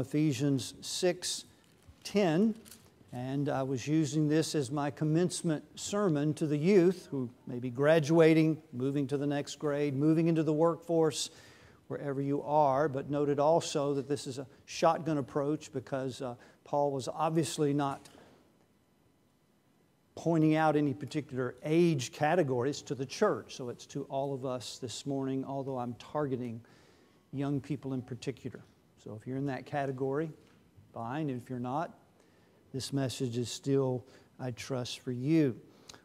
Ephesians 6 10. And I was using this as my commencement sermon to the youth who may be graduating, moving to the next grade, moving into the workforce, wherever you are. But noted also that this is a shotgun approach because uh, Paul was obviously not pointing out any particular age categories to the church. So it's to all of us this morning, although I'm targeting young people in particular. So if you're in that category, fine. If you're not, this message is still, I trust, for you.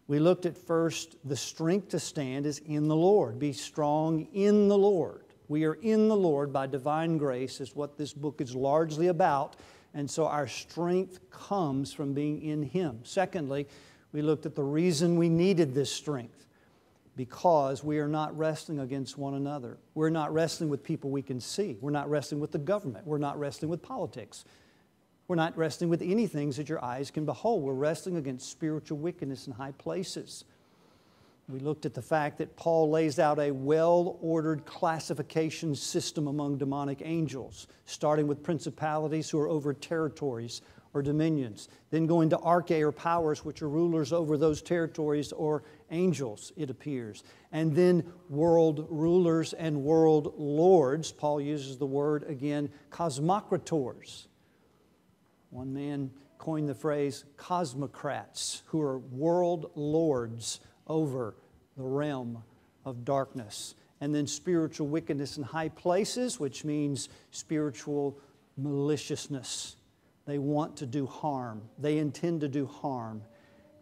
We looked at first the strength to stand is in the Lord. Be strong in the Lord. We are in the Lord by divine grace, is what this book is largely about. And so our strength comes from being in Him. Secondly, we looked at the reason we needed this strength because we are not wrestling against one another. We're not wrestling with people we can see. We're not wrestling with the government. We're not wrestling with politics. We're not wrestling with any things that your eyes can behold. We're wrestling against spiritual wickedness in high places. We looked at the fact that Paul lays out a well ordered classification system among demonic angels, starting with principalities who are over territories or dominions, then going to arche or powers, which are rulers over those territories or angels, it appears, and then world rulers and world lords. Paul uses the word again, cosmocrators one man coined the phrase cosmocrats, who are world lords over the realm of darkness. And then spiritual wickedness in high places, which means spiritual maliciousness. They want to do harm, they intend to do harm,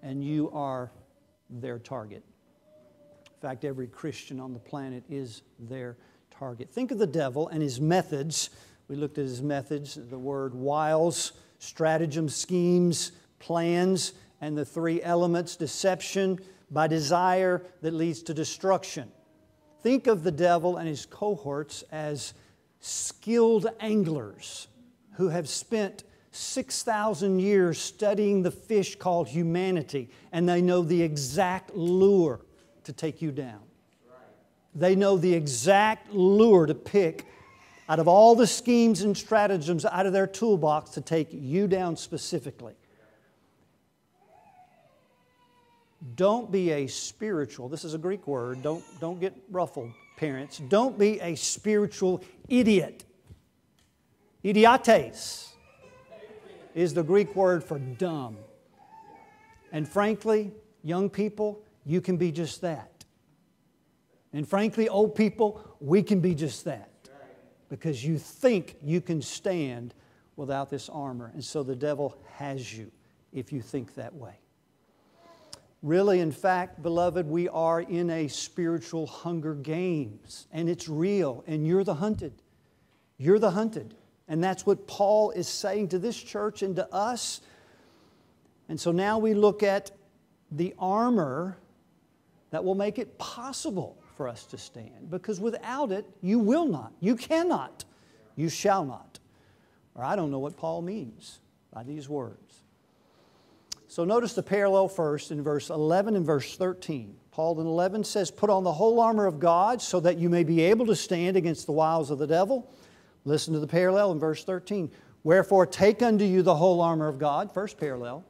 and you are their target. In fact, every Christian on the planet is their target. Think of the devil and his methods. We looked at his methods, the word wiles stratagem, schemes, plans, and the three elements deception by desire that leads to destruction. Think of the devil and his cohorts as skilled anglers who have spent 6,000 years studying the fish called humanity, and they know the exact lure to take you down. They know the exact lure to pick out of all the schemes and stratagems out of their toolbox to take you down specifically. Don't be a spiritual, this is a Greek word, don't, don't get ruffled, parents. Don't be a spiritual idiot. Idiotes is the Greek word for dumb. And frankly, young people, you can be just that. And frankly, old people, we can be just that because you think you can stand without this armor. And so the devil has you if you think that way. Really, in fact, beloved, we are in a spiritual hunger games, and it's real, and you're the hunted. You're the hunted. And that's what Paul is saying to this church and to us. And so now we look at the armor that will make it possible for us to stand because without it, you will not. You cannot. You shall not. Or I don't know what Paul means by these words. So notice the parallel first in verse 11 and verse 13. Paul in 11 says, Put on the whole armor of God so that you may be able to stand against the wiles of the devil. Listen to the parallel in verse 13. Wherefore, take unto you the whole armor of God, first parallel,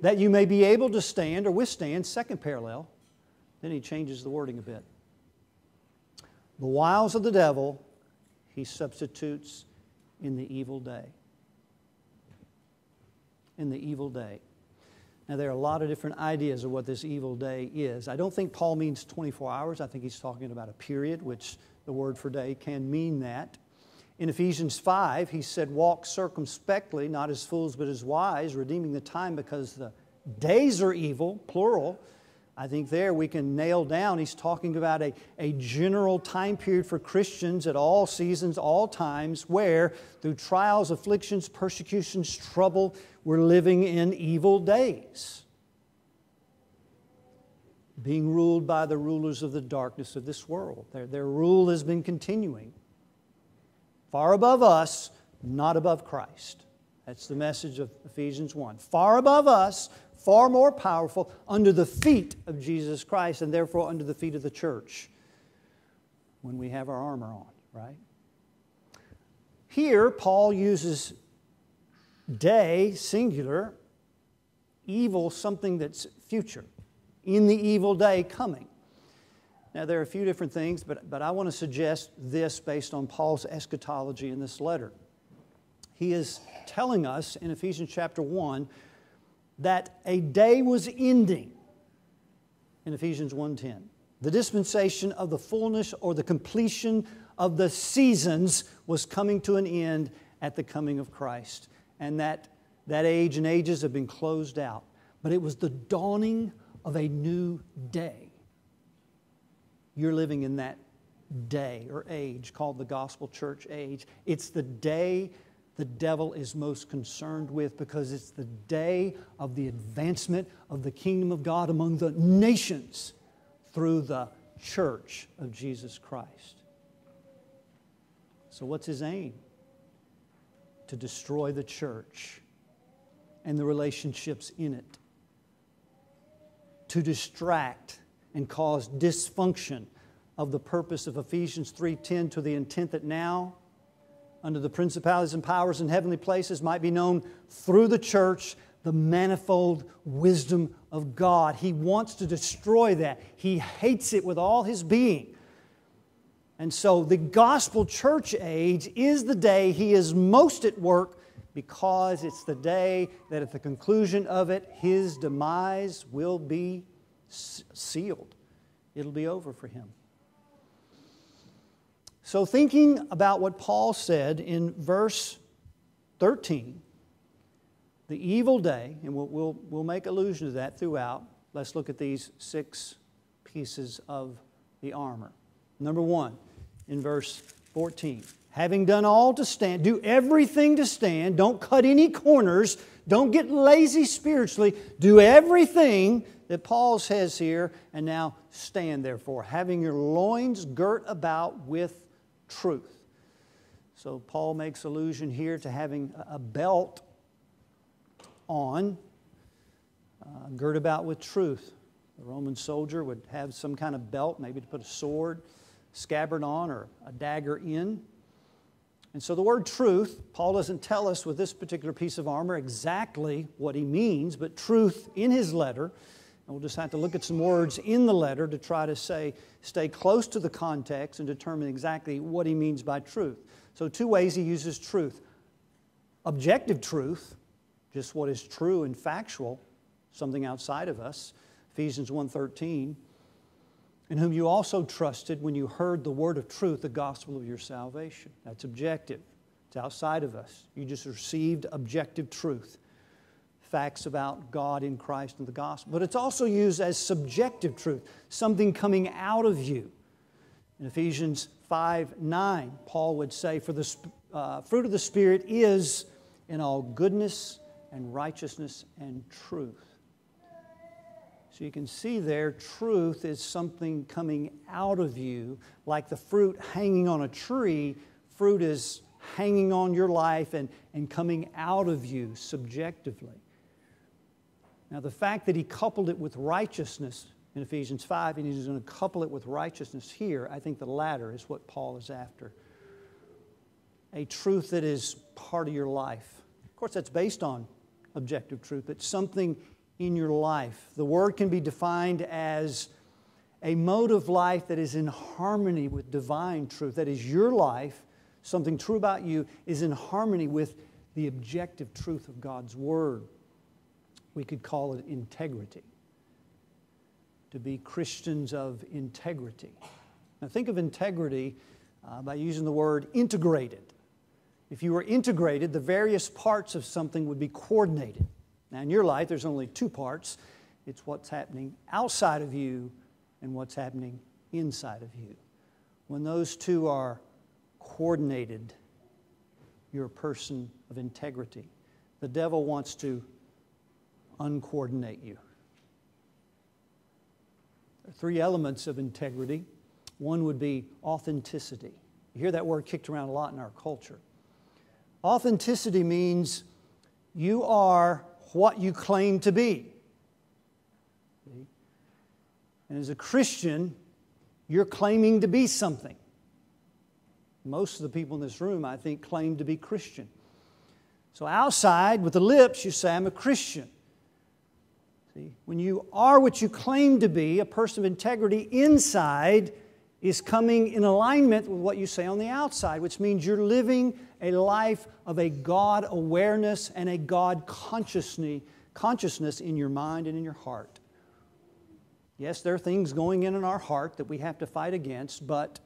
that you may be able to stand or withstand, second parallel, then he changes the wording a bit. The wiles of the devil, he substitutes in the evil day. In the evil day. Now, there are a lot of different ideas of what this evil day is. I don't think Paul means 24 hours. I think he's talking about a period, which the word for day can mean that. In Ephesians 5, he said, Walk circumspectly, not as fools, but as wise, redeeming the time because the days are evil, plural. I think there we can nail down, he's talking about a, a general time period for Christians at all seasons, all times, where through trials, afflictions, persecutions, trouble, we're living in evil days. Being ruled by the rulers of the darkness of this world. Their, their rule has been continuing. Far above us, not above Christ. That's the message of Ephesians 1. Far above us, far more powerful under the feet of Jesus Christ and therefore under the feet of the church when we have our armor on, right? Here, Paul uses day, singular, evil, something that's future, in the evil day coming. Now, there are a few different things, but, but I want to suggest this based on Paul's eschatology in this letter. He is telling us in Ephesians chapter 1 that a day was ending in Ephesians 1:10. The dispensation of the fullness or the completion of the seasons was coming to an end at the coming of Christ. And that, that age and ages have been closed out. But it was the dawning of a new day. You're living in that day or age called the gospel church age. It's the day the devil is most concerned with because it's the day of the advancement of the kingdom of God among the nations through the church of Jesus Christ. So, what's his aim? To destroy the church and the relationships in it, to distract and cause dysfunction of the purpose of Ephesians 3:10 to the intent that now under the principalities and powers in heavenly places might be known through the church the manifold wisdom of God. He wants to destroy that. He hates it with all his being. And so the gospel church age is the day he is most at work because it's the day that at the conclusion of it, his demise will be sealed. It'll be over for him. So, thinking about what Paul said in verse 13, the evil day, and we'll, we'll, we'll make allusion to that throughout. Let's look at these six pieces of the armor. Number one, in verse 14. Having done all to stand, do everything to stand. Don't cut any corners. Don't get lazy spiritually. Do everything that Paul says here, and now stand therefore, having your loins girt about with truth. So Paul makes allusion here to having a belt on, uh, girt about with truth. The Roman soldier would have some kind of belt, maybe to put a sword scabbard on or a dagger in. And so the word truth, Paul doesn't tell us with this particular piece of armor exactly what he means, but truth in his letter, and we'll just have to look at some words in the letter to try to say, stay close to the context and determine exactly what he means by truth. So, two ways he uses truth objective truth, just what is true and factual, something outside of us, Ephesians 1:13 in whom you also trusted when you heard the word of truth, the gospel of your salvation. That's objective, it's outside of us. You just received objective truth, facts about God in Christ and the gospel. But it's also used as subjective truth, something coming out of you. In Ephesians 5 9, Paul would say, For the uh, fruit of the Spirit is in all goodness and righteousness and truth. So you can see there, truth is something coming out of you, like the fruit hanging on a tree. Fruit is hanging on your life and, and coming out of you subjectively. Now, the fact that he coupled it with righteousness in Ephesians 5, and he's going to couple it with righteousness here, I think the latter is what Paul is after. A truth that is part of your life. Of course, that's based on objective truth, but something in your life. The word can be defined as a mode of life that is in harmony with divine truth. That is, your life, something true about you, is in harmony with the objective truth of God's Word. We could call it integrity. To be Christians of integrity. Now, think of integrity uh, by using the word integrated. If you were integrated, the various parts of something would be coordinated. Now, in your life, there's only two parts it's what's happening outside of you and what's happening inside of you. When those two are coordinated, you're a person of integrity. The devil wants to uncoordinate you. There are three elements of integrity. One would be authenticity. You hear that word kicked around a lot in our culture. Authenticity means you are what you claim to be. And as a Christian, you're claiming to be something. Most of the people in this room, I think, claim to be Christian. So outside, with the lips, you say, I'm a Christian. See, when you are what you claim to be, a person of integrity, inside is coming in alignment with what you say on the outside, which means you're living a life of a God awareness and a God consciousness, in your mind and in your heart. Yes, there are things going in in our heart that we have to fight against, but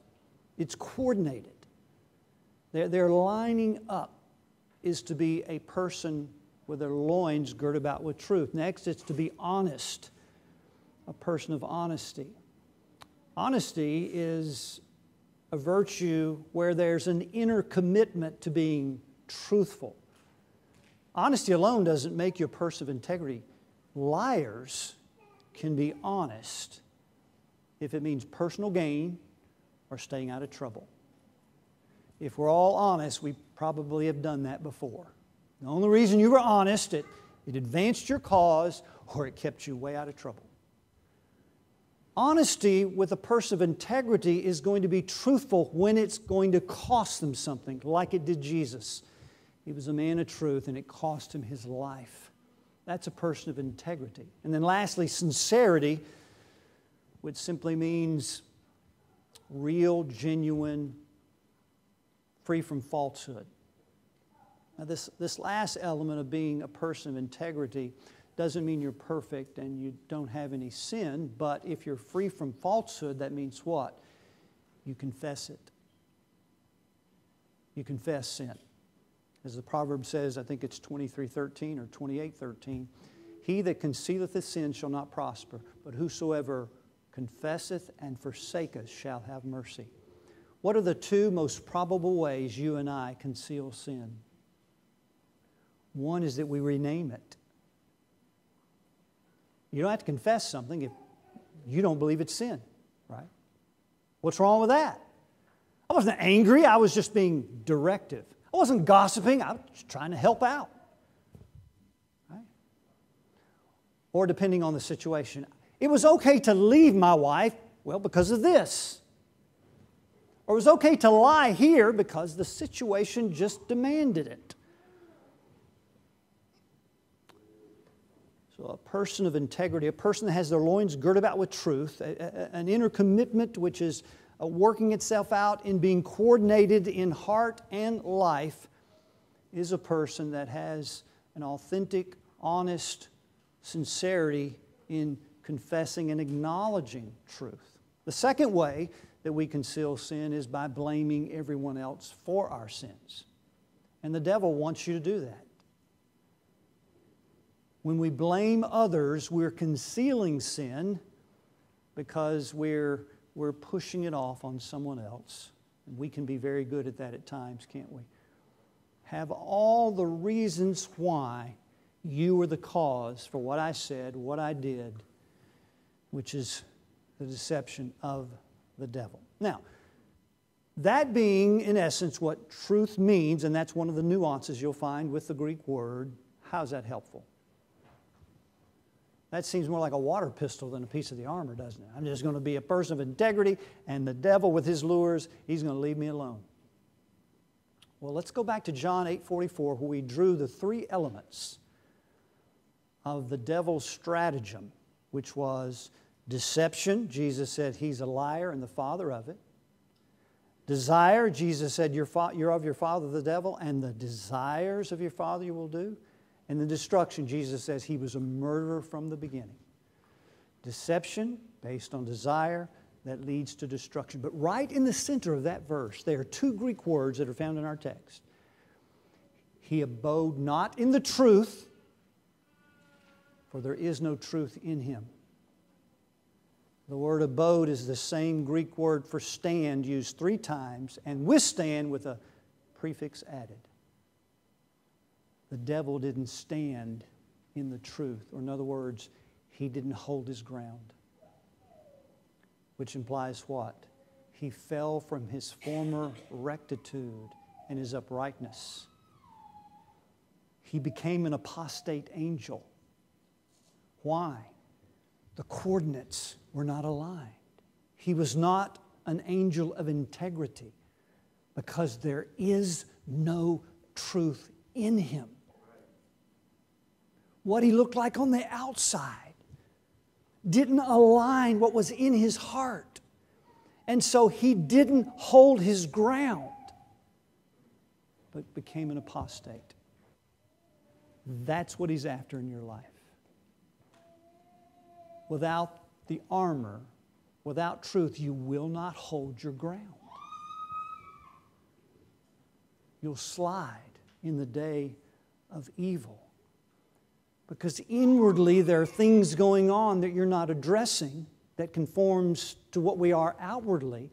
it's coordinated. They're, they're lining up, is to be a person with their loins girt about with truth. Next, it's to be honest, a person of honesty. Honesty is a virtue where there's an inner commitment to being truthful. Honesty alone doesn't make you a person of integrity. Liars can be honest if it means personal gain or staying out of trouble. If we're all honest, we probably have done that before. The only reason you were honest, it, it advanced your cause or it kept you way out of trouble. Honesty with a person of integrity is going to be truthful when it's going to cost them something, like it did Jesus. He was a man of truth and it cost him his life. That's a person of integrity. And then lastly, sincerity, which simply means real, genuine, free from falsehood. Now, this, this last element of being a person of integrity doesn't mean you're perfect and you don't have any sin, but if you're free from falsehood, that means what? You confess it. You confess sin. As the proverb says, I think it's 23:13 or 28:13, he that concealeth his sin shall not prosper, but whosoever confesseth and forsaketh shall have mercy. What are the two most probable ways you and I conceal sin? One is that we rename it. You don't have to confess something if you don't believe it's sin, right? What's wrong with that? I wasn't angry, I was just being directive. I wasn't gossiping, I was just trying to help out. Right? Or depending on the situation, it was okay to leave my wife, well, because of this. Or it was okay to lie here because the situation just demanded it. So, a person of integrity, a person that has their loins girded about with truth, a, a, an inner commitment which is uh, working itself out in being coordinated in heart and life, is a person that has an authentic, honest sincerity in confessing and acknowledging truth. The second way that we conceal sin is by blaming everyone else for our sins. And the devil wants you to do that. When we blame others, we're concealing sin because we're, we're pushing it off on someone else. And we can be very good at that at times, can't we? Have all the reasons why you were the cause for what I said, what I did, which is the deception of the devil. Now, that being, in essence, what truth means, and that's one of the nuances you'll find with the Greek word, how's that helpful? That seems more like a water pistol than a piece of the armor, doesn't it? I'm just going to be a person of integrity, and the devil with his lures, he's going to leave me alone. Well, let's go back to John 8:44, where we drew the three elements of the devil's stratagem, which was deception. Jesus said he's a liar and the father of it. Desire, Jesus said, you're, fa- you're of your father the devil, and the desires of your father you will do. And the destruction, Jesus says he was a murderer from the beginning. Deception based on desire that leads to destruction. But right in the center of that verse, there are two Greek words that are found in our text. He abode not in the truth, for there is no truth in him. The word abode is the same Greek word for stand used three times, and withstand with a prefix added the devil didn't stand in the truth. Or, in other words, he didn't hold his ground. Which implies what? He fell from his former rectitude and his uprightness. He became an apostate angel. Why? The coordinates were not aligned. He was not an angel of integrity. because there is no truth in him. What he looked like on the outside didn't align what was in his heart. And so he didn't hold his ground, but became an apostate. That's what he's after in your life. Without the armor, without truth, you will not hold your ground. You'll slide in the day of evil. Because inwardly there are things going on that you're not addressing that conforms to what we are outwardly.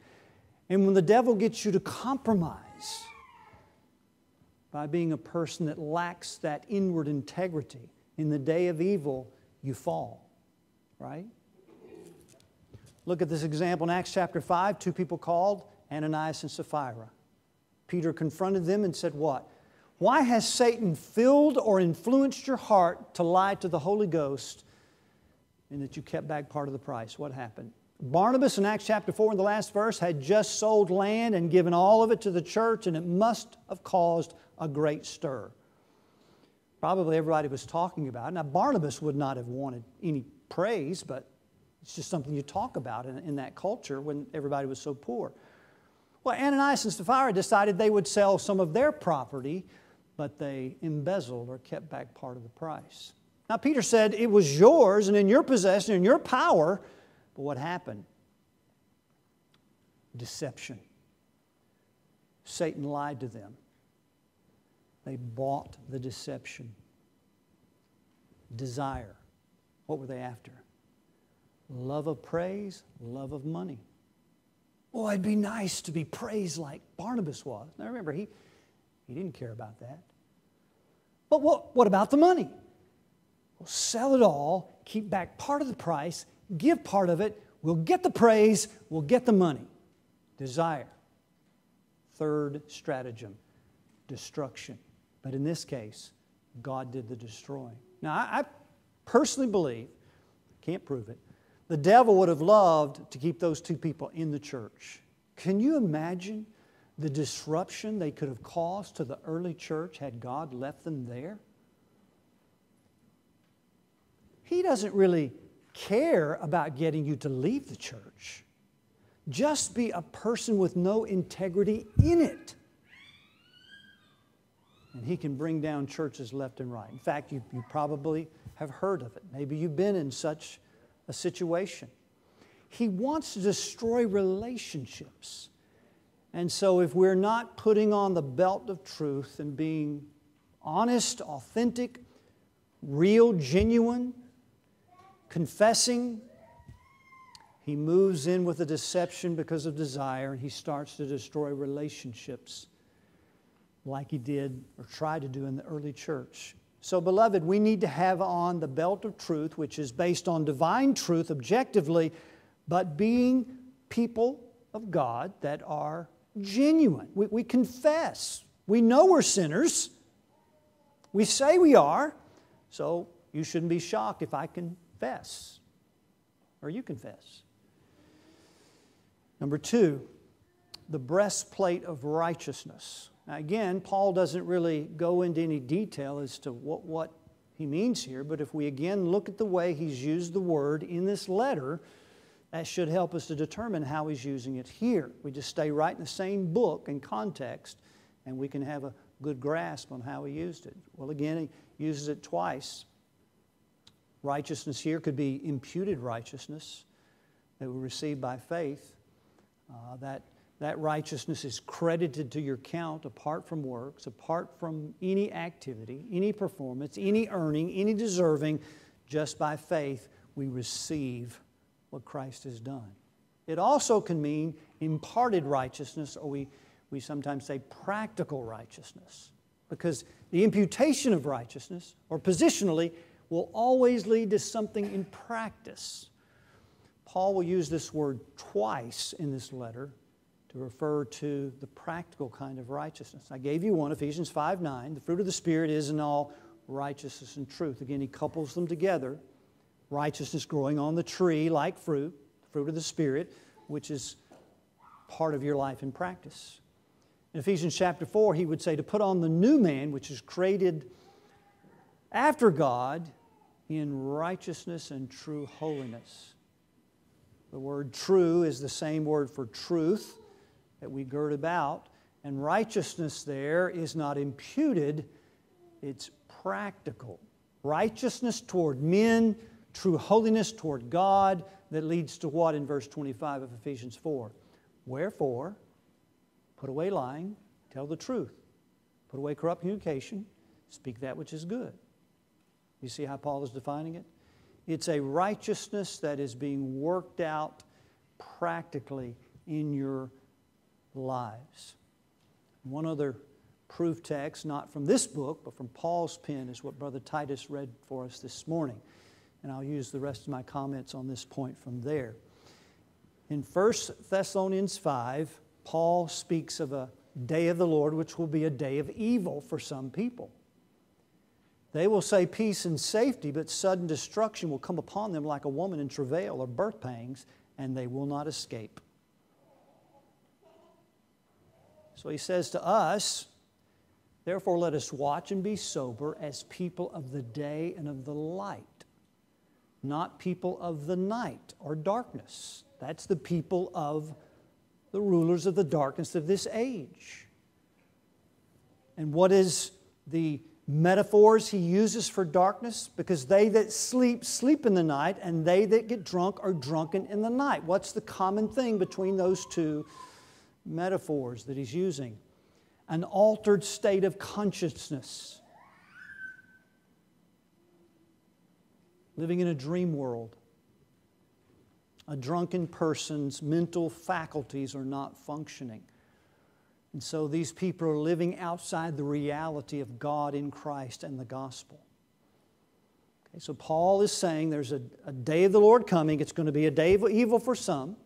And when the devil gets you to compromise by being a person that lacks that inward integrity, in the day of evil, you fall, right? Look at this example in Acts chapter 5. Two people called, Ananias and Sapphira. Peter confronted them and said, What? Why has Satan filled or influenced your heart to lie to the Holy Ghost and that you kept back part of the price? What happened? Barnabas in Acts chapter 4 in the last verse had just sold land and given all of it to the church, and it must have caused a great stir. Probably everybody was talking about it. Now, Barnabas would not have wanted any praise, but it's just something you talk about in, in that culture when everybody was so poor. Well, Ananias and Sapphira decided they would sell some of their property, but they embezzled or kept back part of the price. Now, Peter said, It was yours and in your possession, in your power. But what happened? Deception. Satan lied to them. They bought the deception. Desire. What were they after? Love of praise, love of money. Oh, it'd be nice to be praised like Barnabas was. Now remember, he, he didn't care about that. But what, what about the money? Well, sell it all, keep back part of the price, give part of it, we'll get the praise, we'll get the money. Desire. Third stratagem destruction. But in this case, God did the destroying. Now, I, I personally believe, can't prove it, the devil would have loved to keep those two people in the church. Can you imagine the disruption they could have caused to the early church had God left them there? He doesn't really care about getting you to leave the church. Just be a person with no integrity in it. And he can bring down churches left and right. In fact, you, you probably have heard of it. Maybe you've been in such a situation. He wants to destroy relationships. And so, if we're not putting on the belt of truth and being honest, authentic, real, genuine, confessing, he moves in with a deception because of desire and he starts to destroy relationships like he did or tried to do in the early church. So, beloved, we need to have on the belt of truth, which is based on divine truth objectively, but being people of God that are genuine. We, we confess. We know we're sinners. We say we are. So, you shouldn't be shocked if I confess or you confess. Number two, the breastplate of righteousness. Now, again, Paul doesn't really go into any detail as to what, what he means here, but if we again look at the way he's used the word in this letter, that should help us to determine how he's using it here. We just stay right in the same book and context, and we can have a good grasp on how he used it. Well, again, he uses it twice. Righteousness here could be imputed righteousness that we receive by faith. Uh, that that righteousness is credited to your account apart from works, apart from any activity, any performance, any earning, any deserving. Just by faith, we receive what Christ has done. It also can mean imparted righteousness, or we, we sometimes say practical righteousness, because the imputation of righteousness, or positionally, will always lead to something in practice. Paul will use this word twice in this letter to refer to the practical kind of righteousness. I gave you one, Ephesians 5 9. The fruit of the Spirit is in all righteousness and truth. Again, he couples them together. Righteousness growing on the tree like fruit, fruit of the Spirit, which is part of your life in practice. In Ephesians chapter 4, he would say to put on the new man, which is created after God in righteousness and true holiness. The word true is the same word for truth that we gird about, and righteousness there is not imputed, it's practical. Righteousness toward men, true holiness toward God, that leads to what in verse 25 of Ephesians 4? Wherefore, put away lying, tell the truth, put away corrupt communication, speak that which is good. You see how Paul is defining it? It's a righteousness that is being worked out practically in your lives. One other proof text, not from this book, but from Paul's pen, is what Brother Titus read for us this morning. And I'll use the rest of my comments on this point from there. In 1 Thessalonians 5, Paul speaks of a day of the Lord which will be a day of evil for some people. They will say peace and safety, but sudden destruction will come upon them like a woman in travail or birth pangs, and they will not escape. So he says to us, Therefore, let us watch and be sober as people of the day and of the light, not people of the night or darkness. That's the people of the rulers of the darkness of this age. And what is the metaphors he uses for darkness because they that sleep, sleep in the night, and they that get drunk are drunken in the night. What's the common thing between those two metaphors that he's using? An altered state of consciousness, living in a dream world. A drunken person's mental faculties are not functioning. And so these people are living outside the reality of God in Christ and the gospel. Okay, so Paul is saying there's a, a day of the Lord coming. It's going to be a day of evil for some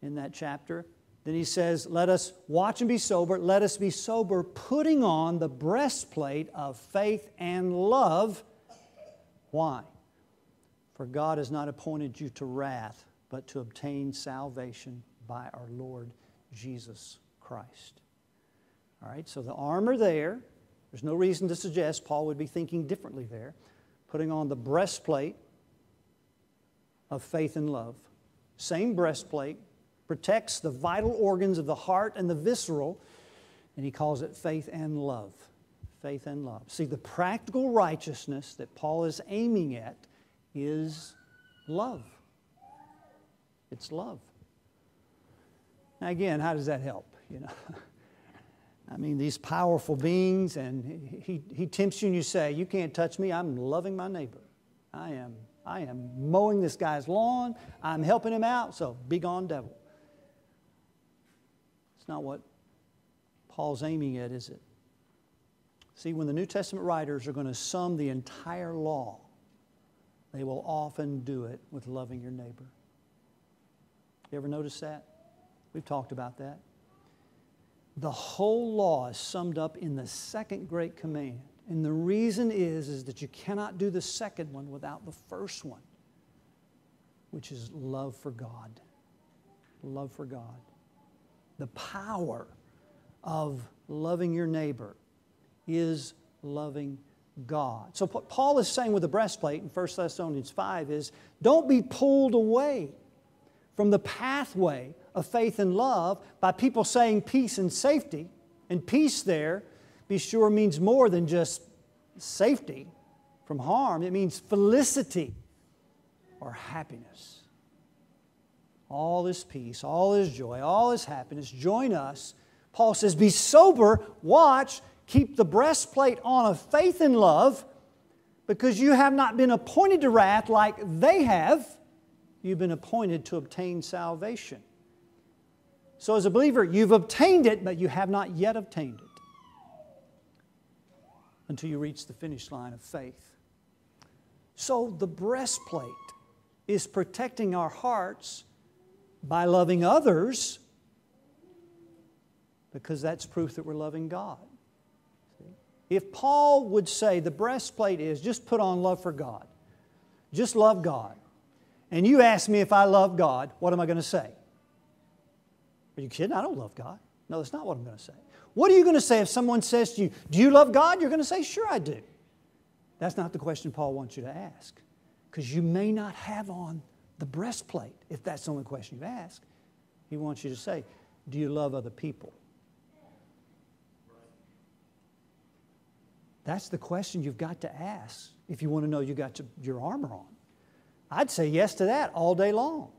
in that chapter. Then he says, Let us watch and be sober. Let us be sober, putting on the breastplate of faith and love. Why? For God has not appointed you to wrath, but to obtain salvation by our Lord Jesus Christ. All right, so the armor there, there's no reason to suggest Paul would be thinking differently there. Putting on the breastplate of faith and love. Same breastplate, protects the vital organs of the heart and the visceral, and he calls it faith and love. Faith and love. See, the practical righteousness that Paul is aiming at is love. It's love. Now, again, how does that help? you know. I mean, these powerful beings, and he, he tempts you and you say, You can't touch me, I'm loving my neighbor. I am, I am mowing this guy's lawn, I'm helping him out, so be gone, devil. It's not what Paul's aiming at, is it? See, when the New Testament writers are going to sum the entire law, they will often do it with loving your neighbor. You ever notice that? We've talked about that. The whole law is summed up in the second great command. And the reason is, is that you cannot do the second one without the first one, which is love for God. Love for God. The power of loving your neighbor is loving God. So, what Paul is saying with the breastplate in 1 Thessalonians 5 is don't be pulled away from the pathway of faith and love by people saying peace and safety. And peace there, be sure, means more than just safety from harm, it means felicity or happiness. All this peace, all this joy, all this happiness. Join us. Paul says, Be sober, watch, keep the breastplate on of faith and love, because you have not been appointed to wrath like they have. You've been appointed to obtain salvation. So, as a believer, you've obtained it, but you have not yet obtained it until you reach the finish line of faith. So, the breastplate is protecting our hearts by loving others because that's proof that we're loving God. If Paul would say the breastplate is just put on love for God, just love God, and you ask me if I love God, what am I going to say? Are you kidding? I don't love God. No, that's not what I'm going to say. What are you going to say if someone says to you, Do you love God? You're going to say, Sure, I do. That's not the question Paul wants you to ask because you may not have on the breastplate if that's the only question you ask. He wants you to say, Do you love other people? That's the question you've got to ask if you want to know you got your armor on. I'd say yes to that all day long.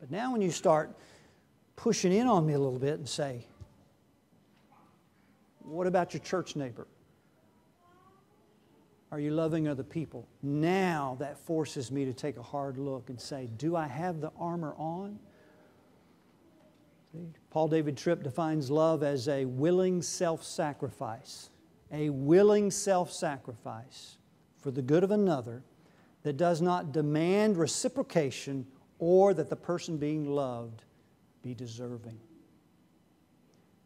But now, when you start pushing in on me a little bit and say, What about your church neighbor? Are you loving other people? Now that forces me to take a hard look and say, Do I have the armor on? Paul David Tripp defines love as a willing self sacrifice a willing self sacrifice for the good of another that does not demand reciprocation or that the person being loved be deserving.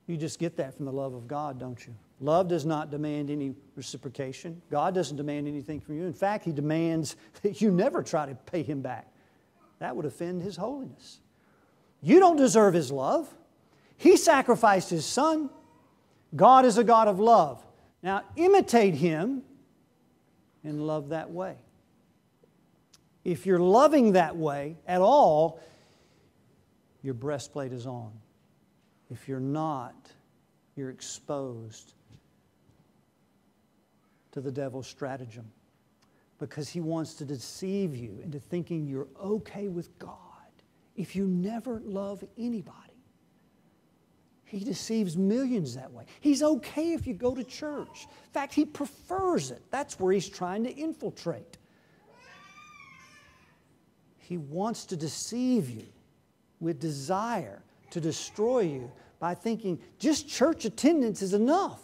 You just get that from the love of God, don't you? Love does not demand any reciprocation. God doesn't demand anything from you. In fact, He demands that you never try to pay Him back. That would offend His holiness. You don't deserve His love. He sacrificed His Son. God is a God of love. Now, imitate him and love that way. If you're loving that way at all, your breastplate is on. If you're not, you're exposed to the devil's stratagem because he wants to deceive you into thinking you're okay with God if you never love anybody. He deceives millions that way. He's okay if you go to church. In fact, he prefers it. That's where he's trying to infiltrate. He wants to deceive you with desire to destroy you by thinking just church attendance is enough.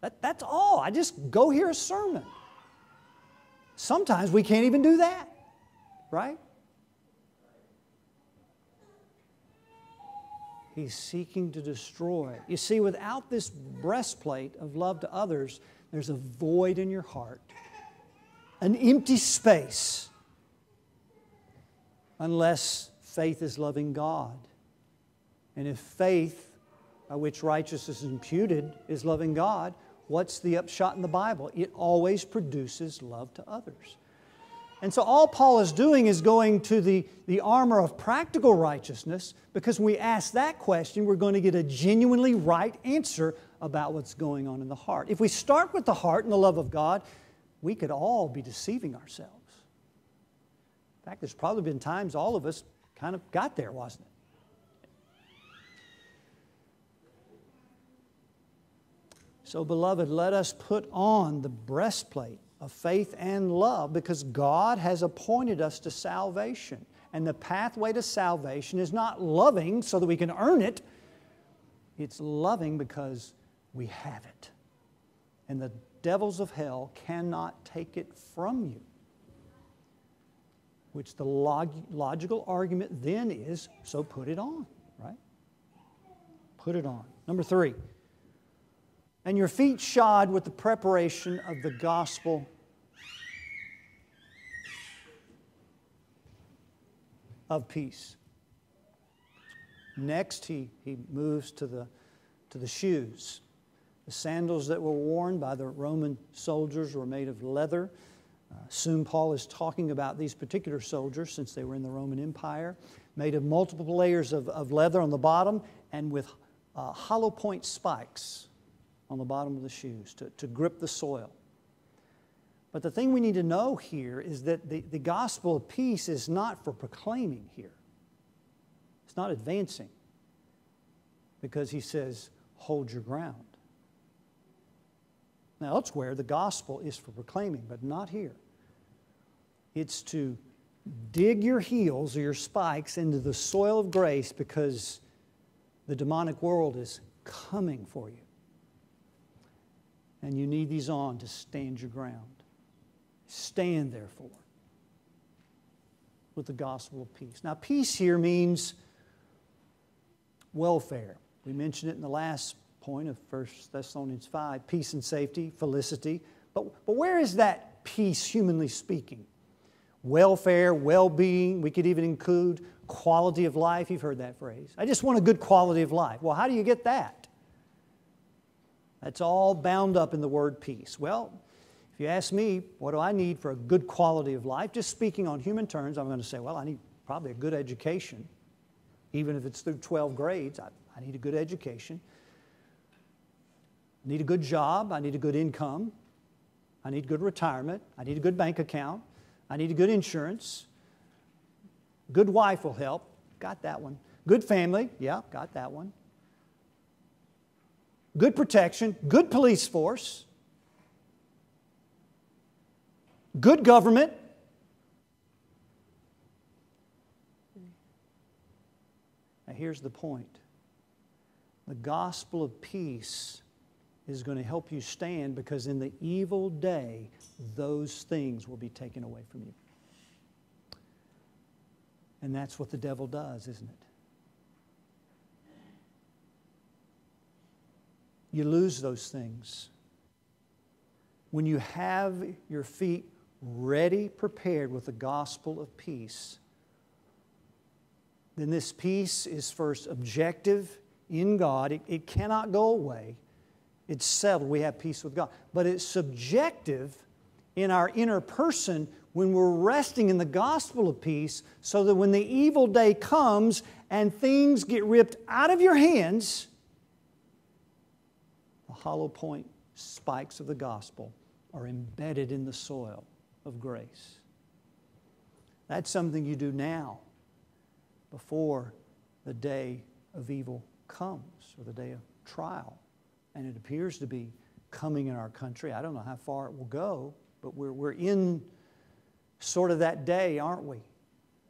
That, that's all. I just go hear a sermon. Sometimes we can't even do that, right? He's seeking to destroy. You see, without this breastplate of love to others, there's a void in your heart, an empty space, unless faith is loving God. And if faith, by which righteousness is imputed, is loving God, what's the upshot in the Bible? It always produces love to others. And so all Paul is doing is going to the, the armor of practical righteousness because when we ask that question, we're going to get a genuinely right answer about what's going on in the heart. If we start with the heart and the love of God, we could all be deceiving ourselves. In fact, there's probably been times all of us kind of got there, wasn't it? So, beloved, let us put on the breastplate of faith and love because God has appointed us to salvation. And the pathway to salvation is not loving so that we can earn it, it's loving because we have it. And the devils of hell cannot take it from you. Which the log- logical argument then is so put it on, right? Put it on. Number three, and your feet shod with the preparation of the gospel of peace. Next, he, he moves to the, to the shoes. The sandals that were worn by the Roman soldiers were made of leather. Uh, soon, Paul is talking about these particular soldiers since they were in the Roman Empire, made of multiple layers of, of leather on the bottom and with uh, hollow point spikes on the bottom of the shoes to, to grip the soil. But the thing we need to know here is that the, the gospel of peace is not for proclaiming here, it's not advancing because he says, hold your ground. Now, elsewhere, the gospel is for proclaiming, but not here. It's to dig your heels or your spikes into the soil of grace because the demonic world is coming for you. And you need these on to stand your ground. Stand therefore with the gospel of peace. Now, peace here means welfare. We mentioned it in the last point of 1 Thessalonians 5 peace and safety, felicity. But, but where is that peace, humanly speaking? welfare, well being. We could even include quality of life. You've heard that phrase. I just want a good quality of life. Well, how do you get that? That's all bound up in the word peace. Well, if you ask me, what do I need for a good quality of life? Just speaking on human terms, I'm going to say, well, I need probably a good education. Even if it's through 12 grades, I, I need a good education. I need a good job. I need a good income. I need good retirement. I need a good bank account. I need a good insurance. Good wife will help. Got that one. Good family. Yeah, got that one. Good protection. Good police force. Good government. Now, here's the point the gospel of peace is going to help you stand because in the evil day, those things will be taken away from you. And that's what the devil does, isn't it? You lose those things. When you have your feet ready, prepared with the gospel of peace, then this peace is first objective in God. It, it cannot go away. It's settled. We have peace with God. But it's subjective in our inner person when we're resting in the gospel of peace so that when the evil day comes and things get ripped out of your hands, hollow point spikes of the gospel are embedded in the soil of grace. That's something you do now before the day of evil comes or the day of trial. And it appears to be coming in our country. I don't know how far it will go, but we're, we're in sort of that day, aren't we?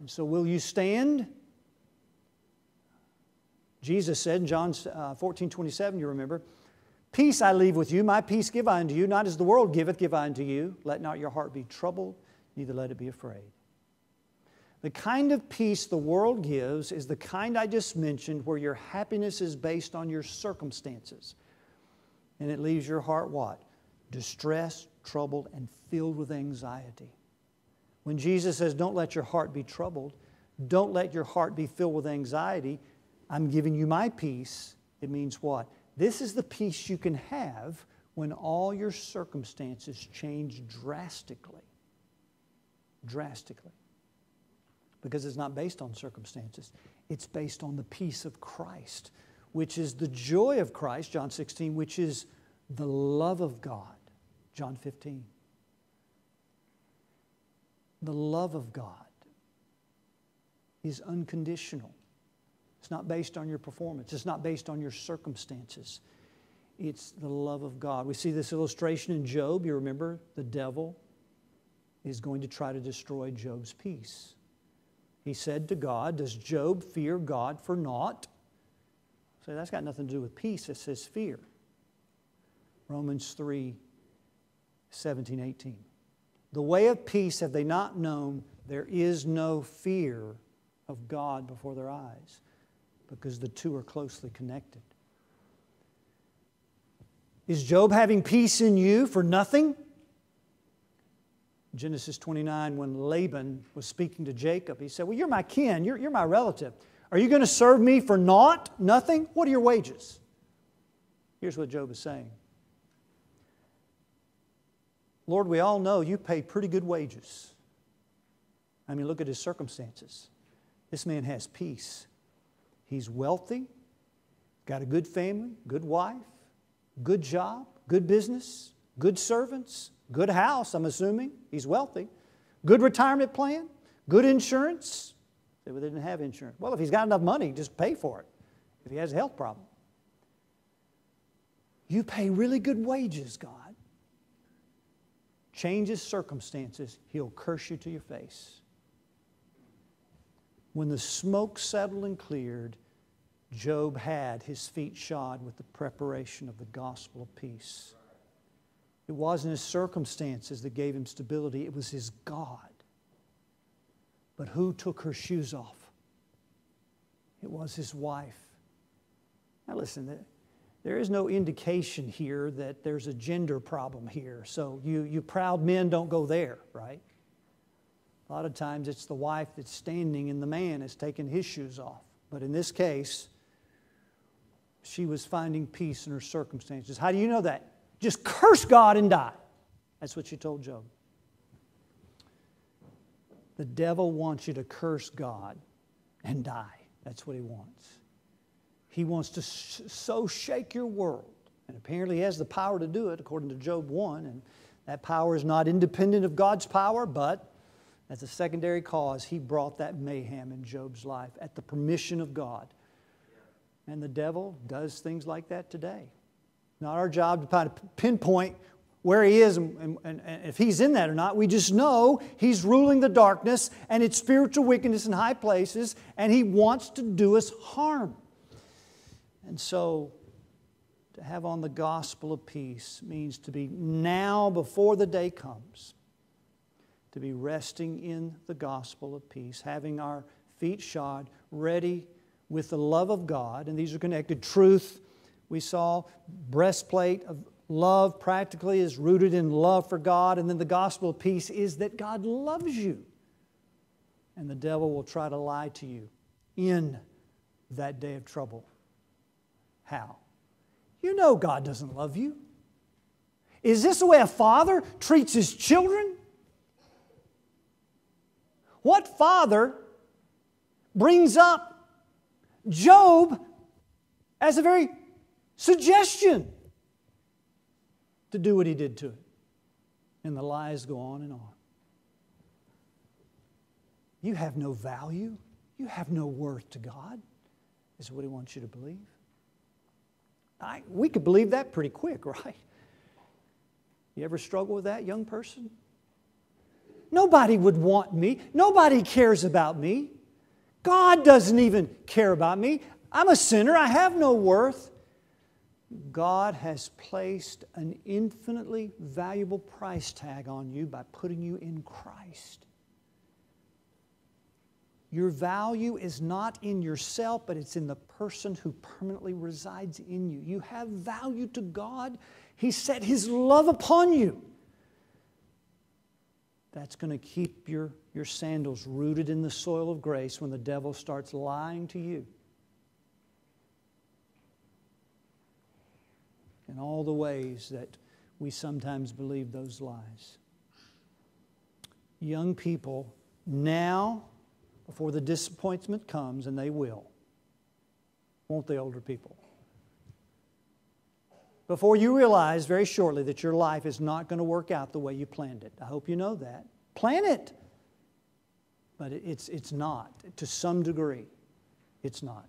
And so, will you stand? Jesus said in John uh, 14 27, you remember, Peace I leave with you, my peace give I unto you, not as the world giveth, give I unto you. Let not your heart be troubled, neither let it be afraid. The kind of peace the world gives is the kind I just mentioned, where your happiness is based on your circumstances. And it leaves your heart what? Distressed, troubled, and filled with anxiety. When Jesus says, Don't let your heart be troubled, don't let your heart be filled with anxiety, I'm giving you my peace, it means what? This is the peace you can have when all your circumstances change drastically. Drastically. Because it's not based on circumstances, it's based on the peace of Christ, which is the joy of Christ, John 16, which is the love of God, John 15 the love of God is unconditional. It's not based on your performance, it's not based on your circumstances. It's the love of God. We see this illustration in Job. You remember the devil is going to try to destroy Job's peace. He said to God, Does Job fear God for naught? So that's got nothing to do with peace, it says fear. Romans 3 17, 18. The way of peace have they not known, there is no fear of God before their eyes, because the two are closely connected. Is Job having peace in you for nothing? Genesis 29, when Laban was speaking to Jacob, he said, Well, you're my kin, you're, you're my relative. Are you going to serve me for naught? Nothing? What are your wages? Here's what Job is saying Lord, we all know you pay pretty good wages. I mean, look at his circumstances. This man has peace. He's wealthy, got a good family, good wife, good job, good business, good servants, good house, I'm assuming. He's wealthy. Good retirement plan, good insurance. They didn't have insurance. Well, if he's got enough money, just pay for it if he has a health problem. You pay really good wages, God changes circumstances, he'll curse you to your face. When the smoke settled and cleared, Job had his feet shod with the preparation of the gospel of peace. It wasn't his circumstances that gave him stability, it was his God. But who took her shoes off? It was his wife. Now, listen, there is no indication here that there's a gender problem here. So you, you proud men don't go there, right? A lot of times it's the wife that's standing and the man has taken his shoes off. But in this case, she was finding peace in her circumstances. How do you know that? Just curse God and die. That's what she told Job. The devil wants you to curse God and die. That's what he wants. He wants to so shake your world. And apparently, he has the power to do it, according to Job 1. And that power is not independent of God's power, but as a secondary cause, he brought that mayhem in Job's life at the permission of God. And the devil does things like that today. Not our job to pinpoint where he is and, and, and, if he's in that or not. We just know he's ruling the darkness and it's spiritual wickedness in high places, and he wants to do us harm. And so, to have on the gospel of peace means to be now before the day comes, to be resting in the gospel of peace, having our feet shod, ready with the love of God, and these are connected. Truth, we saw, breastplate of love practically is rooted in love for God, and then the gospel of peace is that God loves you. And the devil will try to lie to you in that day of trouble. How? You know God doesn't love you. Is this the way a father treats his children? What father brings up Job as a very suggestion to do what he did to it. And the lies go on and on. You have no value. You have no worth to God, is what he wants you to believe. I, we could believe that pretty quick, right? You ever struggle with that, young person? Nobody would want me. Nobody cares about me. God doesn't even care about me. I'm a sinner. I have no worth. God has placed an infinitely valuable price tag on you by putting you in Christ. Your value is not in yourself, but it's in the person who permanently resides in you. You have value to God. He set His love upon you. That's going to keep your, your sandals rooted in the soil of grace when the devil starts lying to you. In all the ways that we sometimes believe those lies. Young people, now, before the disappointment comes, and they will, won't they, older people? Before you realize very shortly that your life is not going to work out the way you planned it. I hope you know that. Plan it. But it's, it's not. To some degree, it's not.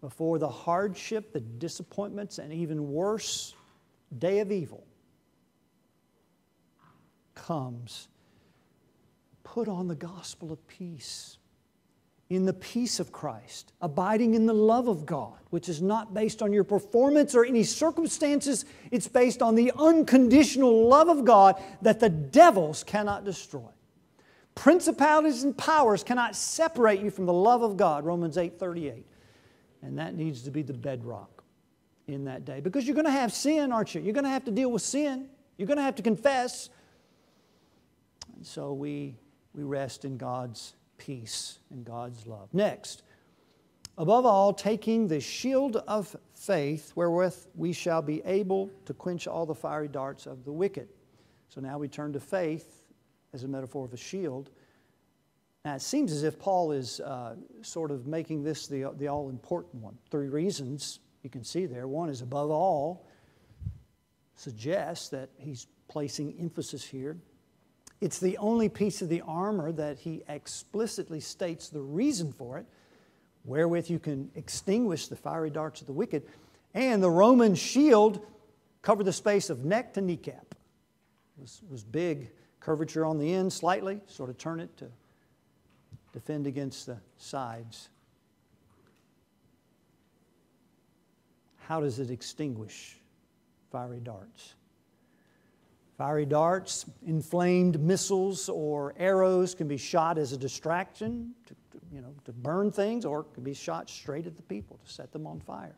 Before the hardship, the disappointments, and even worse, day of evil comes, put on the gospel of peace in the peace of Christ, abiding in the love of God, which is not based on your performance or any circumstances. It's based on the unconditional love of God that the devils cannot destroy. Principalities and powers cannot separate you from the love of God, Romans 8 38. And that needs to be the bedrock in that day. Because you're going to have sin, aren't you? You're going to have to deal with sin. You're going to have to confess. And so we, we rest in God's peace and God's love. Next, above all, taking the shield of faith, wherewith we shall be able to quench all the fiery darts of the wicked. So now we turn to faith as a metaphor of a shield. Now, it seems as if Paul is uh, sort of making this the, the all important one. Three reasons you can see there. One is above all, suggests that he's placing emphasis here. It's the only piece of the armor that he explicitly states the reason for it, wherewith you can extinguish the fiery darts of the wicked. And the Roman shield covered the space of neck to kneecap. It was, was big, curvature on the end slightly, sort of turn it to defend against the sides. How does it extinguish fiery darts? Fiery darts, inflamed missiles, or arrows can be shot as a distraction to, you know, to burn things, or it can be shot straight at the people to set them on fire.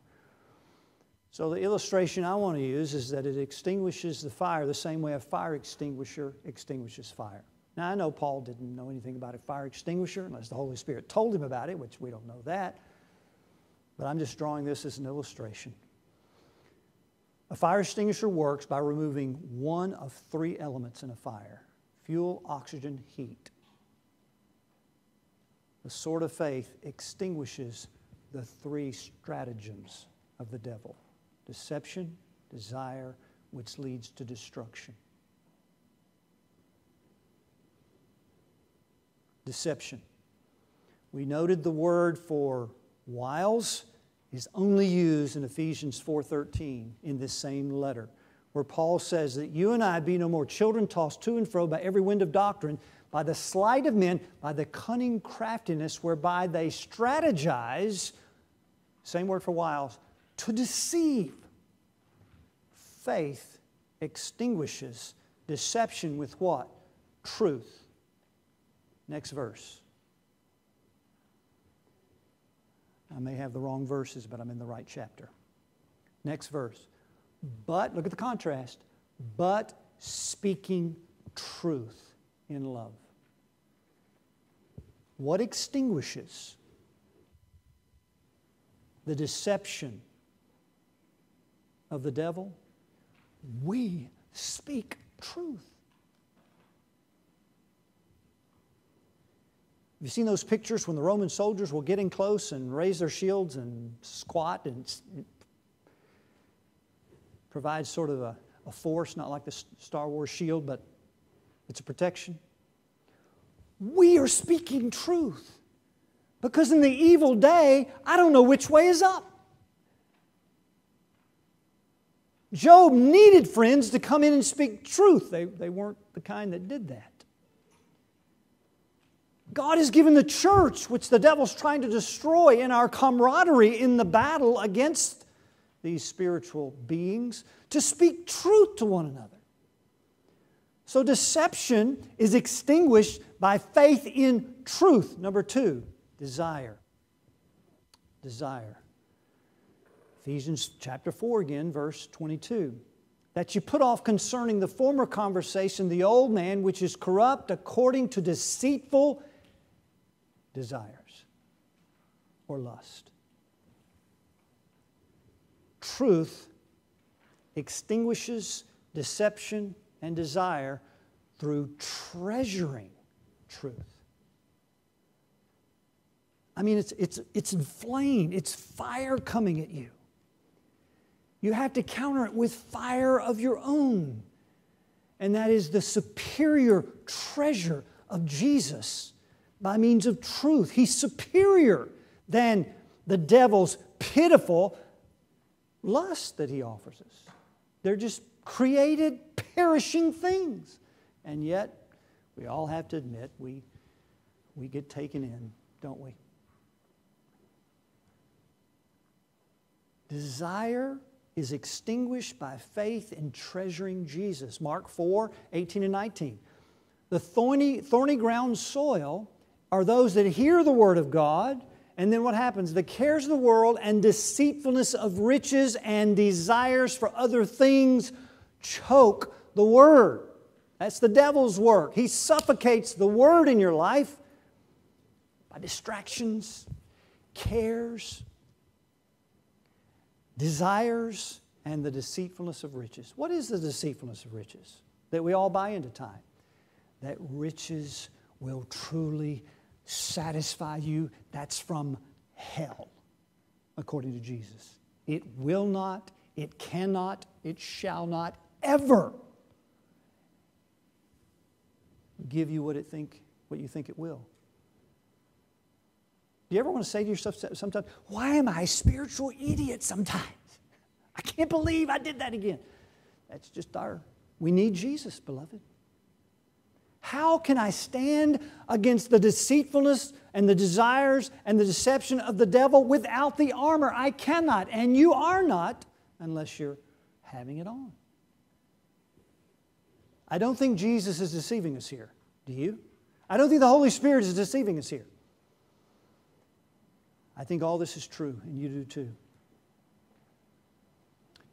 So, the illustration I want to use is that it extinguishes the fire the same way a fire extinguisher extinguishes fire. Now, I know Paul didn't know anything about a fire extinguisher unless the Holy Spirit told him about it, which we don't know that. But I'm just drawing this as an illustration. A fire extinguisher works by removing one of three elements in a fire fuel, oxygen, heat. The sword of faith extinguishes the three stratagems of the devil deception, desire, which leads to destruction. Deception. We noted the word for wiles is only used in Ephesians 4:13 in this same letter, where Paul says that you and I be no more children tossed to and fro by every wind of doctrine, by the sleight of men, by the cunning craftiness whereby they strategize, same word for wiles, to deceive. Faith extinguishes deception with what? Truth. Next verse. I may have the wrong verses, but I'm in the right chapter. Next verse. But, look at the contrast, but speaking truth in love. What extinguishes the deception of the devil? We speak truth. Have you seen those pictures when the Roman soldiers will get in close and raise their shields and squat and provide sort of a, a force, not like the Star Wars shield, but it's a protection? We are speaking truth. Because in the evil day, I don't know which way is up. Job needed friends to come in and speak truth. They, they weren't the kind that did that. God has given the church, which the devil's trying to destroy, in our camaraderie in the battle against these spiritual beings, to speak truth to one another. So deception is extinguished by faith in truth. Number two, desire. Desire. Ephesians chapter 4 again, verse 22 that you put off concerning the former conversation the old man which is corrupt according to deceitful desires or lust. Truth extinguishes deception and desire through treasuring truth. I mean, it's, it's, it's inflamed, it's fire coming at you. You have to counter it with fire of your own. And that is the superior treasure of Jesus by means of truth. He's superior than the devil's pitiful lust that he offers us. They're just created, perishing things. And yet, we all have to admit we, we get taken in, don't we? Desire is extinguished by faith in treasuring Jesus. Mark 4 18 and 19. The thorny, thorny ground soil are those that hear the word of God, and then what happens? The cares of the world and deceitfulness of riches and desires for other things choke the word. That's the devil's work. He suffocates the word in your life by distractions, cares, desires, and the deceitfulness of riches. What is the deceitfulness of riches? That we all buy into time. That riches will truly satisfy you, that's from hell, according to Jesus. It will not, it cannot, it shall not ever give you what it think what you think it will. Do you ever want to say to yourself sometimes, why am I a spiritual idiot sometimes? I can't believe I did that again. That's just our we need Jesus, beloved. How can I stand against the deceitfulness and the desires and the deception of the devil without the armor? I cannot, and you are not unless you're having it on. I don't think Jesus is deceiving us here. Do you? I don't think the Holy Spirit is deceiving us here. I think all this is true, and you do too.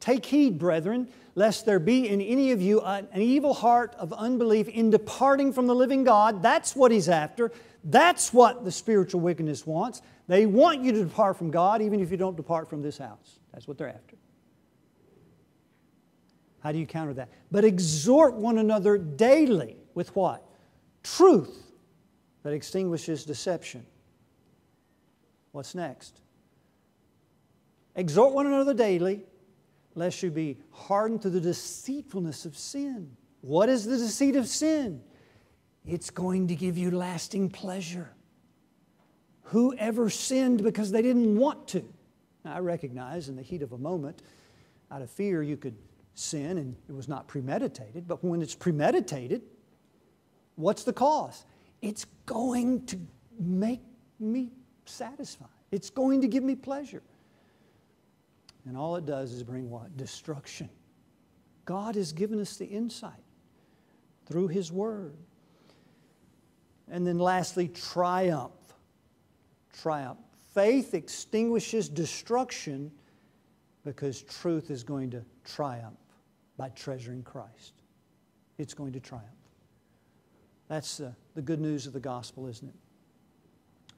Take heed, brethren, lest there be in any of you an evil heart of unbelief in departing from the living God. That's what he's after. That's what the spiritual wickedness wants. They want you to depart from God, even if you don't depart from this house. That's what they're after. How do you counter that? But exhort one another daily with what? Truth that extinguishes deception. What's next? Exhort one another daily lest you be hardened to the deceitfulness of sin. What is the deceit of sin? It's going to give you lasting pleasure. Whoever sinned because they didn't want to? Now, I recognize in the heat of a moment, out of fear, you could sin and it was not premeditated, but when it's premeditated, what's the cause? It's going to make me satisfied, it's going to give me pleasure. And all it does is bring what? Destruction. God has given us the insight through His Word. And then lastly, triumph. Triumph. Faith extinguishes destruction because truth is going to triumph by treasuring Christ. It's going to triumph. That's uh, the good news of the gospel, isn't it?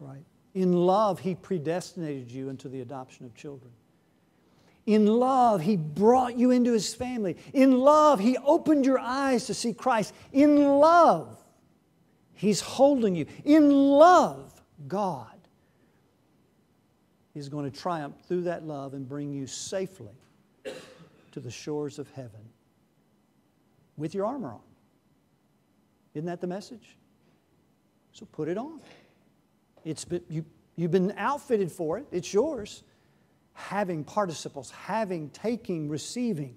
Right? In love, He predestinated you into the adoption of children. In love, He brought you into His family. In love, He opened your eyes to see Christ. In love, He's holding you. In love, God is going to triumph through that love and bring you safely to the shores of heaven with your armor on. Isn't that the message? So put it on. It's been, you, you've been outfitted for it, it's yours having participles, having, taking, receiving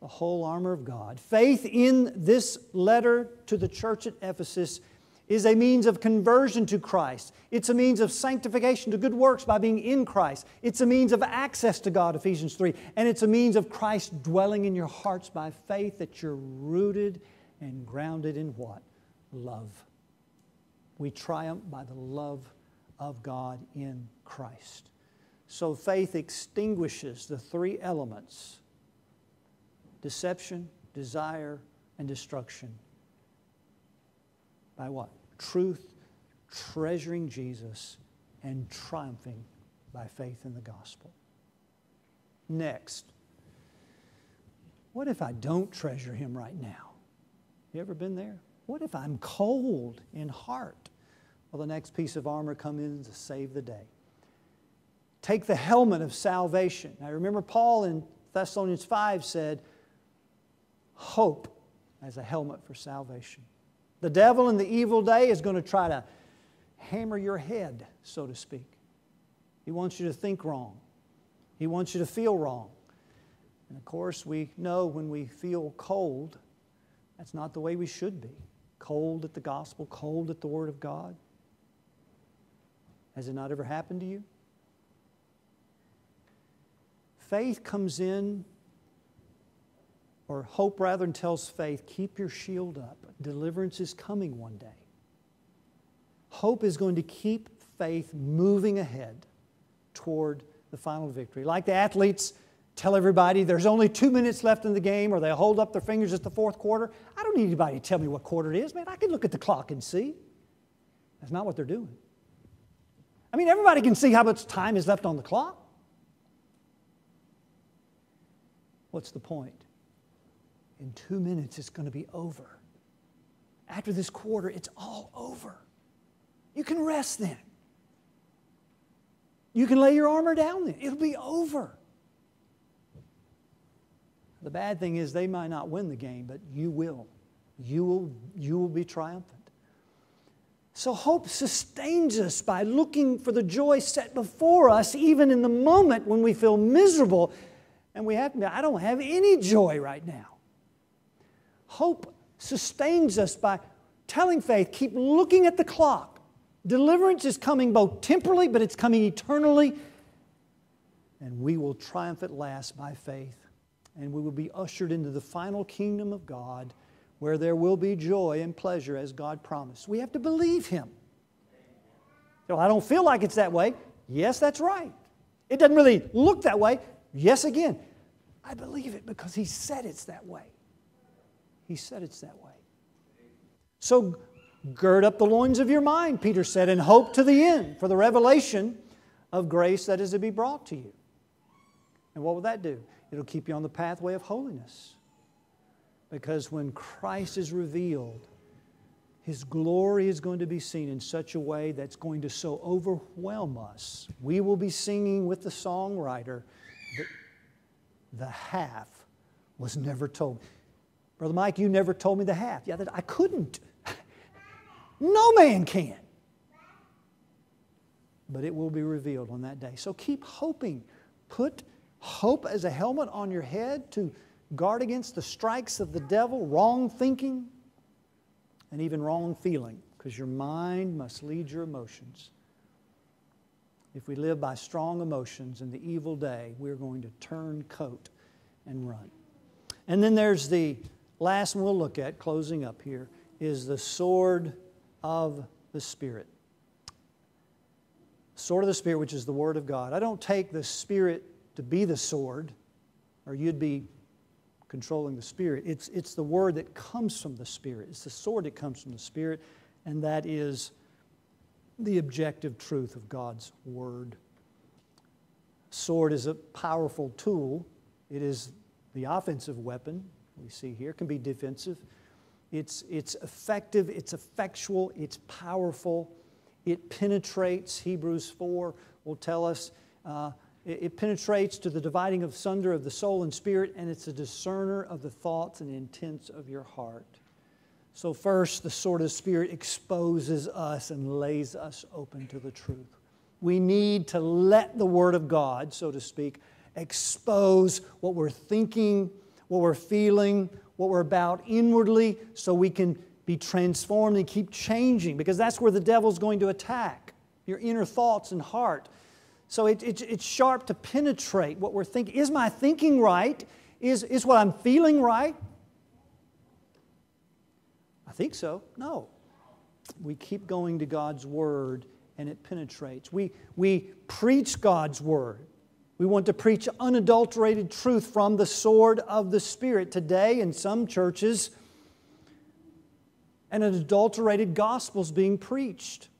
the whole armor of God. Faith in this letter to the church at Ephesus is a means of conversion to Christ. It's a means of sanctification to good works by being in Christ. It's a means of access to God, Ephesians 3. And it's a means of Christ dwelling in your hearts by faith that you're rooted and grounded in what? Love. We triumph by the love of God in Christ. So faith extinguishes the three elements deception, desire, and destruction. By what? Truth, treasuring Jesus, and triumphing by faith in the gospel. Next, what if I don't treasure him right now? You ever been there? What if I'm cold in heart? Well, the next piece of armor comes in to save the day. Take the helmet of salvation. Now remember, Paul in Thessalonians 5 said, Hope as a helmet for salvation. The devil in the evil day is going to try to hammer your head, so to speak. He wants you to think wrong, he wants you to feel wrong. And of course, we know when we feel cold, that's not the way we should be. Cold at the gospel, cold at the Word of God. Has it not ever happened to you? Faith comes in, or hope rather and tells faith, keep your shield up. Deliverance is coming one day. Hope is going to keep faith moving ahead toward the final victory. Like the athletes tell everybody there's only two minutes left in the game, or they hold up their fingers at the fourth quarter. I don't need anybody to tell me what quarter it is, man. I can look at the clock and see. That's not what they're doing. I mean, everybody can see how much time is left on the clock. What's the point? In two minutes, it's going to be over. After this quarter, it's all over. You can rest then. You can lay your armor down then. It'll be over. The bad thing is they might not win the game, but you will. You will, you will be triumphant. So hope sustains us by looking for the joy set before us, even in the moment when we feel miserable and we have, I don't have any joy right now. Hope sustains us by telling faith, keep looking at the clock. Deliverance is coming both temporally, but it's coming eternally. And we will triumph at last by faith. And we will be ushered into the final kingdom of God where there will be joy and pleasure as God promised. We have to believe Him. So I don't feel like it's that way. Yes, that's right. It doesn't really look that way. Yes, again. I believe it because He said it's that way. He said it's that way. So gird up the loins of your mind, Peter said, and hope to the end for the revelation of grace that is to be brought to you. And what will that do? It'll keep you on the pathway of holiness. Because when Christ is revealed, His glory is going to be seen in such a way that's going to so overwhelm us. We will be singing with the songwriter that the half was never told. Brother Mike, you never told me the half. Yeah, that I couldn't. no man can. But it will be revealed on that day. So keep hoping. Put hope as a helmet on your head to guard against the strikes of the devil, wrong thinking, and even wrong feeling, because your mind must lead your emotions. If we live by strong emotions in the evil day, we're going to turn coat and run. And then there's the last one we'll look at, closing up here, is the sword of the Spirit. Sword of the Spirit, which is the Word of God. I don't take the Spirit to be the sword, or you'd be controlling the Spirit. It's, it's the Word that comes from the Spirit, it's the sword that comes from the Spirit, and that is the objective truth of God's Word. Sword is a powerful tool. It is the offensive weapon we see here, can be defensive. It's, it's effective, it's effectual, it's powerful, it penetrates. Hebrews 4 will tell us uh, it penetrates to the dividing of sunder of the soul and spirit, and it's a discerner of the thoughts and intents of your heart. So, first, the sword of Spirit exposes us and lays us open to the truth. We need to let the Word of God, so to speak, expose what we're thinking, what we're feeling, what we're about inwardly, so we can be transformed and keep changing, because that's where the devil's going to attack your inner thoughts and heart. So it, it, it's sharp to penetrate what we're thinking. Is my thinking right? Is, is what I'm feeling right? I think so. No. We keep going to God's Word and it penetrates. We, we preach God's Word. We want to preach unadulterated truth from the sword of the Spirit. Today, in some churches, an adulterated gospel is being preached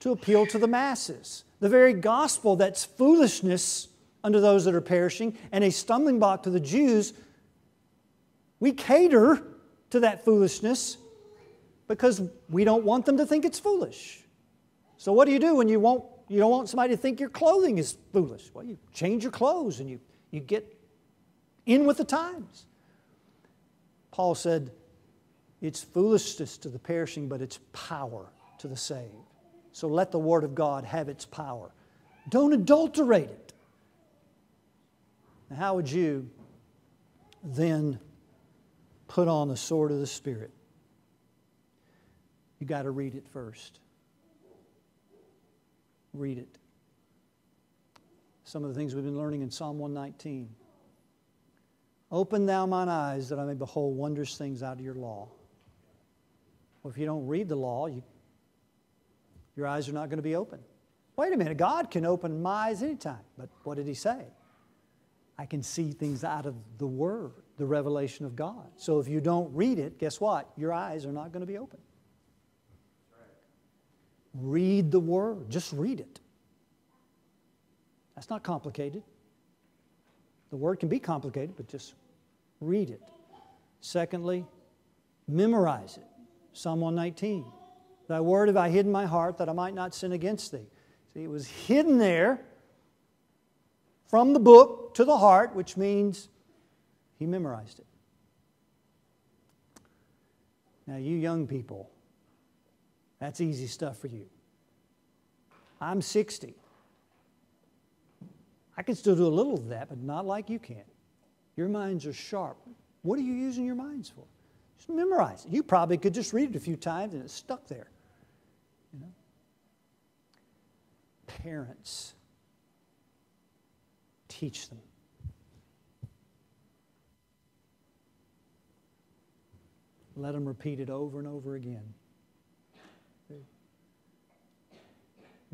to appeal to the masses the very gospel that's foolishness unto those that are perishing and a stumbling block to the Jews, we cater to that foolishness because we don't want them to think it's foolish. So what do you do when you, won't, you don't want somebody to think your clothing is foolish? Well, you change your clothes and you, you get in with the times. Paul said, it's foolishness to the perishing, but it's power to the saved. So let the Word of God have its power. Don't adulterate it. Now, how would you then put on the sword of the Spirit? You got to read it first. Read it. Some of the things we've been learning in Psalm 119. Open thou mine eyes that I may behold wondrous things out of your law. Well, if you don't read the law, you your eyes are not going to be open. Wait a minute, God can open my eyes anytime. But what did He say? I can see things out of the Word, the revelation of God. So if you don't read it, guess what? Your eyes are not going to be open. Read the Word, just read it. That's not complicated. The Word can be complicated, but just read it. Secondly, memorize it. Psalm 119. Thy word have I hidden in my heart that I might not sin against thee. See, it was hidden there from the book to the heart, which means he memorized it. Now, you young people, that's easy stuff for you. I'm 60. I can still do a little of that, but not like you can. Your minds are sharp. What are you using your minds for? Just memorize it. You probably could just read it a few times and it's stuck there. You know? Parents, teach them. Let them repeat it over and over again.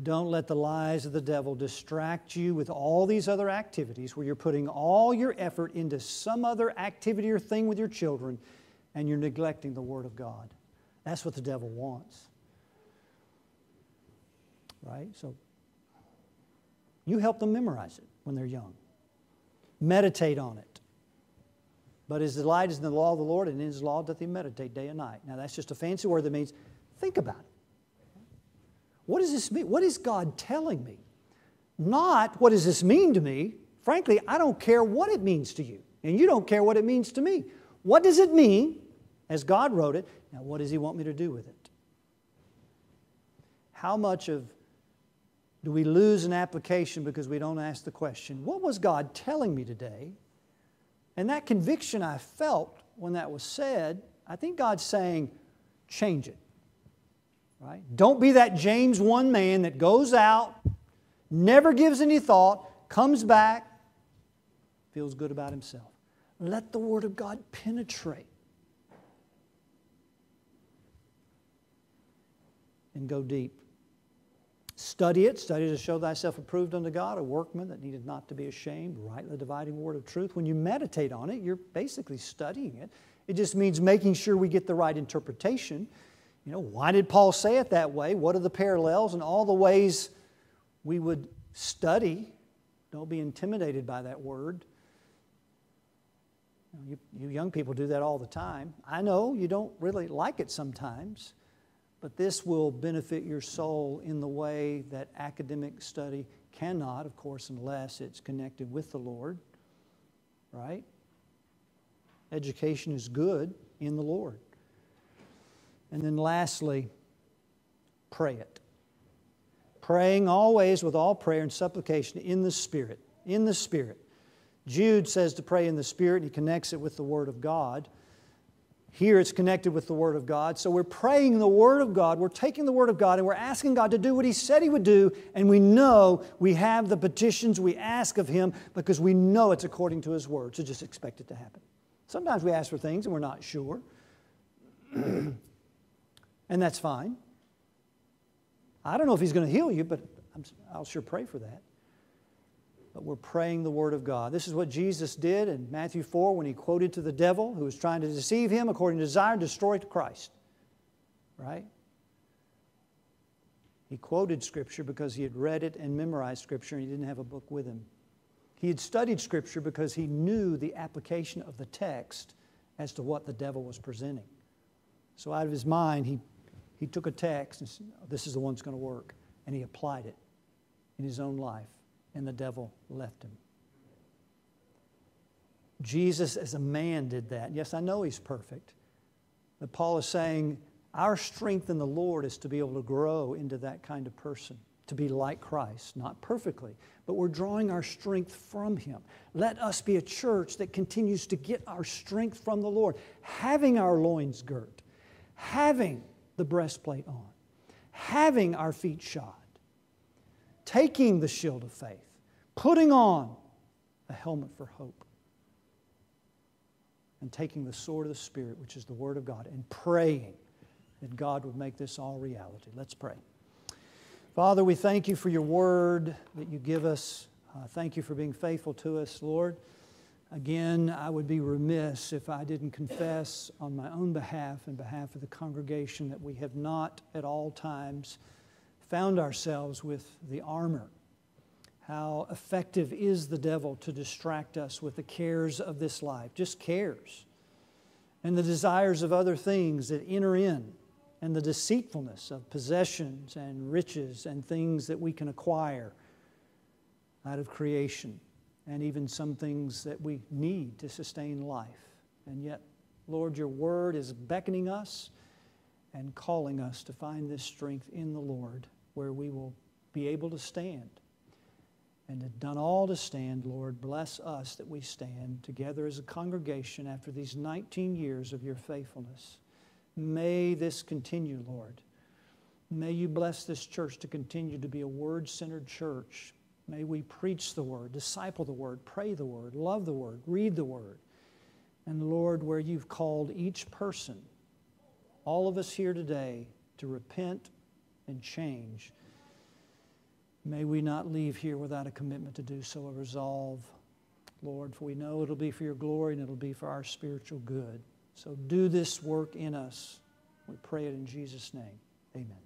Don't let the lies of the devil distract you with all these other activities where you're putting all your effort into some other activity or thing with your children and you're neglecting the Word of God. That's what the devil wants. Right? So you help them memorize it when they're young, meditate on it. But his delight is in the law of the Lord, and in his law doth he meditate day and night. Now, that's just a fancy word that means think about it. What does this mean? What is God telling me? Not what does this mean to me? Frankly, I don't care what it means to you, and you don't care what it means to me. What does it mean as God wrote it? Now, what does He want me to do with it? How much of do we lose an application because we don't ask the question, what was God telling me today? And that conviction I felt when that was said, I think God's saying, change it. Right? Don't be that James 1 man that goes out, never gives any thought, comes back, feels good about himself. Let the Word of God penetrate and go deep. Study it, study to show thyself approved unto God, a workman that needed not to be ashamed, rightly dividing word of truth. When you meditate on it, you're basically studying it. It just means making sure we get the right interpretation you know, why did Paul say it that way? What are the parallels and all the ways we would study? Don't be intimidated by that word. You, you young people do that all the time. I know you don't really like it sometimes, but this will benefit your soul in the way that academic study cannot, of course, unless it's connected with the Lord, right? Education is good in the Lord. And then lastly, pray it. Praying always with all prayer and supplication in the Spirit. In the Spirit. Jude says to pray in the Spirit, and he connects it with the Word of God. Here it's connected with the Word of God. So we're praying the Word of God. We're taking the Word of God and we're asking God to do what He said He would do. And we know we have the petitions we ask of Him because we know it's according to His Word. So just expect it to happen. Sometimes we ask for things and we're not sure. and that's fine. I don't know if He's going to heal you, but i will sure pray for that. But we're praying the Word of God. This is what Jesus did in Matthew 4 when He quoted to the devil who was trying to deceive Him according to desire, destroy Christ. Right? He quoted Scripture because he had read it and memorized Scripture and he didn't have a book with him. He had studied Scripture because he knew the application of the text as to what the devil was presenting. So out of his mind, he he took a text and said, This is the one that's going to work. And he applied it in his own life, and the devil left him. Jesus, as a man, did that. Yes, I know he's perfect. But Paul is saying our strength in the Lord is to be able to grow into that kind of person, to be like Christ, not perfectly, but we're drawing our strength from him. Let us be a church that continues to get our strength from the Lord, having our loins girt, having the breastplate on, having our feet shod, taking the shield of faith, putting on a helmet for hope, and taking the sword of the Spirit, which is the Word of God, and praying that God would make this all reality. Let's pray. Father, we thank you for your word that you give us. Uh, thank you for being faithful to us, Lord. Again, I would be remiss if I didn't confess on my own behalf and behalf of the congregation that we have not at all times found ourselves with the armor. How effective is the devil to distract us with the cares of this life, just cares, and the desires of other things that enter in, and the deceitfulness of possessions and riches and things that we can acquire out of creation and even some things that we need to sustain life. And yet, Lord, your word is beckoning us and calling us to find this strength in the Lord where we will be able to stand. And have done all to stand, Lord, bless us that we stand together as a congregation after these 19 years of your faithfulness. May this continue, Lord. May you bless this church to continue to be a word centered church May we preach the word, disciple the word, pray the word, love the word, read the word. And Lord, where you've called each person, all of us here today, to repent and change, May we not leave here without a commitment to do so, a resolve, Lord, for we know it'll be for your glory and it'll be for our spiritual good. So do this work in us. We pray it in Jesus' name. Amen.